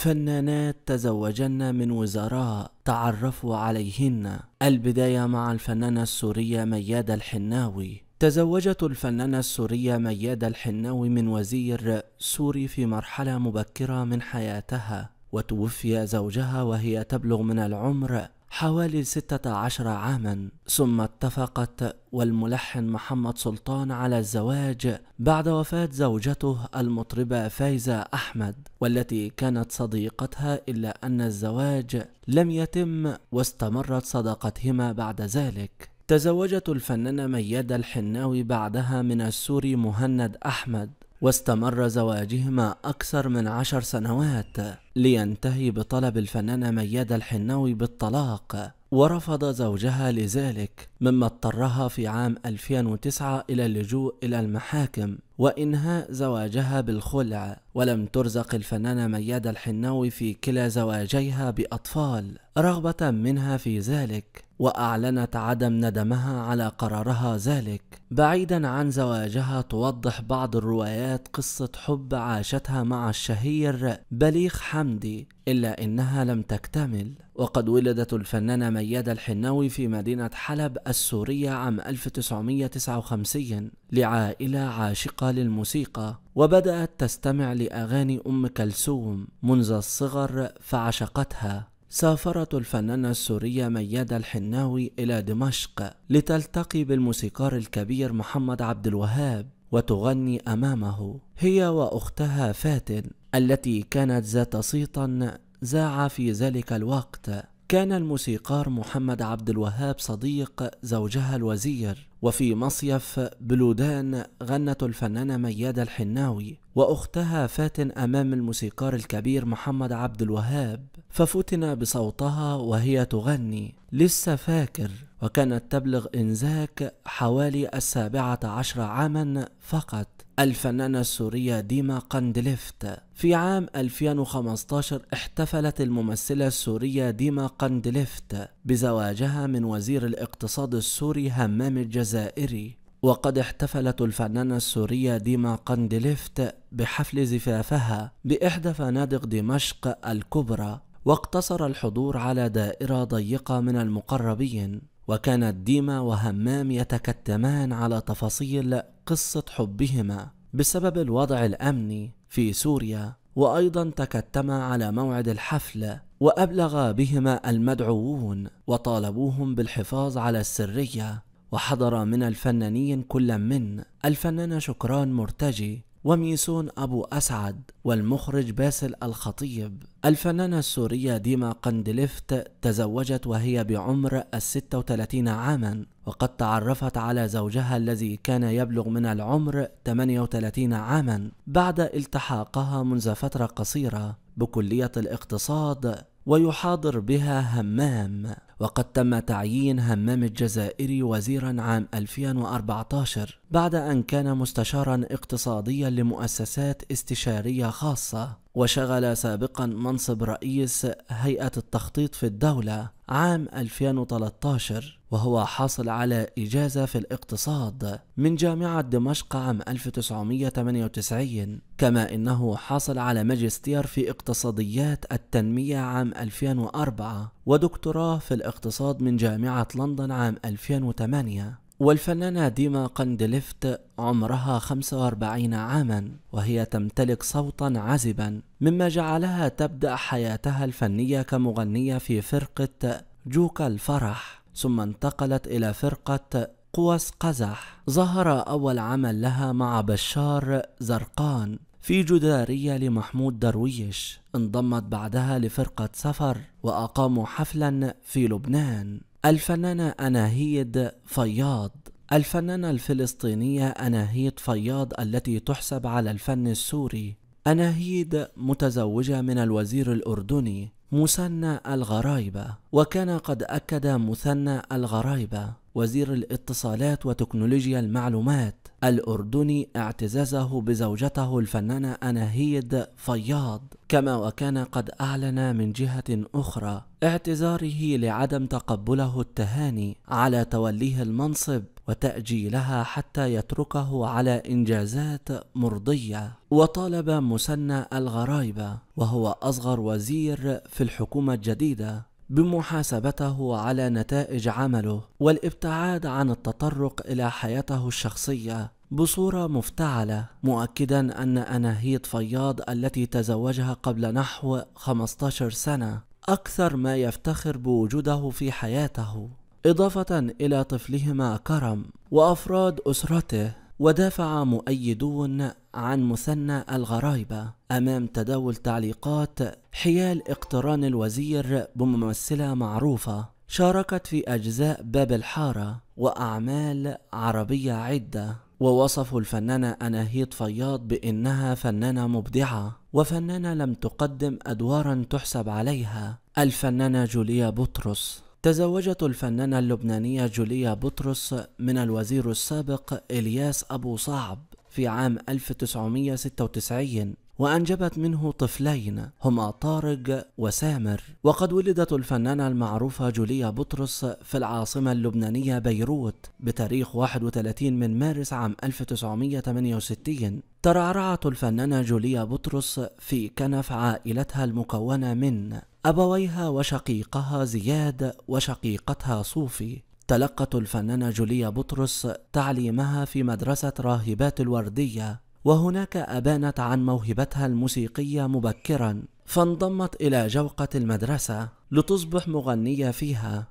فنانات تزوجن من وزراء تعرفوا عليهن. البداية مع الفنانة السورية ميادة الحناوي. تزوجت الفنانة السورية ميادة الحناوي من وزير سوري في مرحلة مبكرة من حياتها. وتوفي زوجها وهي تبلغ من العمر حوالي ستة عشر عاما ثم اتفقت والملحن محمد سلطان على الزواج بعد وفاة زوجته المطربة فايزة أحمد والتي كانت صديقتها إلا أن الزواج لم يتم واستمرت صداقتهما بعد ذلك. تزوجت الفنانة ميادة الحناوي بعدها من السوري مهند أحمد. واستمر زواجهما أكثر من عشر سنوات لينتهي بطلب الفنانة ميادة الحناوي بالطلاق ورفض زوجها لذلك مما اضطرها في عام 2009 إلى اللجوء إلى المحاكم وإنهاء زواجها بالخلع. ولم ترزق الفنانة ميادة الحناوي في كلا زواجيها بأطفال رغبة منها في ذلك وأعلنت عدم ندمها على قرارها ذلك. بعيدا عن زواجها توضح بعض الروايات قصة حب عاشتها مع الشهير بليغ حمدي إلا إنها لم تكتمل. وقد ولدت الفنانة ميادة الحناوي في مدينة حلب السورية عام 1959 لعائلة عاشقة للموسيقى. وبدأت تستمع لأغاني أم كلثوم منذ الصغر فعشقتها. سافرت الفنانة السورية ميادة الحناوي إلى دمشق لتلتقي بالموسيقار الكبير محمد عبد الوهاب وتغني أمامه. هي وأختها فاتن التي كانت ذات صيت زاع في ذلك الوقت. كان الموسيقار محمد عبد الوهاب صديق زوجها الوزير. وفي مصيف بلودان غنت الفنانة ميادة الحناوي وأختها فاتن أمام الموسيقار الكبير محمد عبد الوهاب ففتن بصوتها وهي تغني لسه فاكر وكانت تبلغ إنذاك حوالي السابعة عشر عاما فقط. الفنانة السورية ديما قندلفت. في عام 2015 احتفلت الممثلة السورية ديما قندلفت بزواجها من وزير الاقتصاد السوري همام الجزائري. وقد احتفلت الفنانة السورية ديما قندلفت بحفل زفافها بإحدى فنادق دمشق الكبرى واقتصر الحضور على دائرة ضيقة من المقربين وكانت ديما وهمام يتكتمان على تفاصيل قصة حبهما بسبب الوضع الأمني في سوريا وأيضا تكتما على موعد الحفل وأبلغ بهما المدعوون وطالبوهم بالحفاظ على السرية. وحضر من الفنانين كل من الفنانة شكران مرتجي وميسون أبو أسعد والمخرج باسل الخطيب. الفنانة السورية ديما قندلفت تزوجت وهي بعمر الستة وثلاثين عاما وقد تعرفت على زوجها الذي كان يبلغ من العمر 38 عاما بعد التحاقها منذ فترة قصيرة بكلية الاقتصاد ويحاضر بها همام. وقد تم تعيين همام الجزائري وزيرا عام 2014 بعد أن كان مستشارا اقتصاديا لمؤسسات استشارية خاصة. وشغل سابقا منصب رئيس هيئة التخطيط في الدولة عام 2013 وهو حاصل على إجازة في الاقتصاد من جامعة دمشق عام 1998 كما إنه حاصل على ماجستير في اقتصاديات التنمية عام 2004 ودكتوراه في الاقتصاد من جامعة لندن عام 2008 والفنانة ديما قندلفت عمرها 45 عاما وهي تمتلك صوتا عذبا مما جعلها تبدأ حياتها الفنية كمغنية في فرقة جوكا الفرح. ثم انتقلت إلى فرقة قوس قزح. ظهر أول عمل لها مع بشار زرقان. في جدارية لمحمود درويش انضمت بعدها لفرقة سفر وأقاموا حفلا في لبنان. الفنانة أناهيد فياض. الفنانة الفلسطينية أناهيد فياض التي تحسب على الفن السوري. أناهيد متزوجة من الوزير الأردني مسنى الغرايبة. وكان قد أكد مثنى الغرايبة وزير الاتصالات وتكنولوجيا المعلومات الأردني اعتزازه بزوجته الفنانة أناهيد فياض كما وكان قد أعلن من جهة أخرى اعتذاره لعدم تقبله التهاني على توليه المنصب وتأجيلها حتى يتركه على إنجازات مرضية. وطالب مسنى الغرايبة وهو أصغر وزير في الحكومة الجديدة بمحاسبته على نتائج عمله والابتعاد عن التطرق إلى حياته الشخصية بصورة مفتعلة مؤكدا أن اناهيد فياض التي تزوجها قبل نحو 15 سنة أكثر ما يفتخر بوجوده في حياته إضافة إلى طفلهما كرم وأفراد أسرته. ودافع مؤيدون عن مثنى الغرايبة أمام تداول تعليقات حيال اقتران الوزير بممثلة معروفة شاركت في أجزاء باب الحارة وأعمال عربية عدة. ووصفوا الفنانة أناهيد فياض بأنها فنانة مبدعة وفنانة لم تقدم أدوارا تحسب عليها الفنانة جوليا بطرس. تزوجت الفنانة اللبنانية جوليا بطرس من الوزير السابق إلياس أبو صعب في عام 1996 وأنجبت منه طفلين هما طارق وسامر. وقد ولدت الفنانة المعروفة جوليا بطرس في العاصمة اللبنانية بيروت بتاريخ 31 من مارس عام 1968 ترعرعت الفنانة جوليا بطرس في كنف عائلتها المكونة من أبويها وشقيقها زياد وشقيقتها صوفي. تلقت الفنانة جوليا بطرس تعليمها في مدرسة راهبات الوردية. وهناك أبانت عن موهبتها الموسيقية مبكرا فانضمت إلى جوقة المدرسة لتصبح مغنية فيها.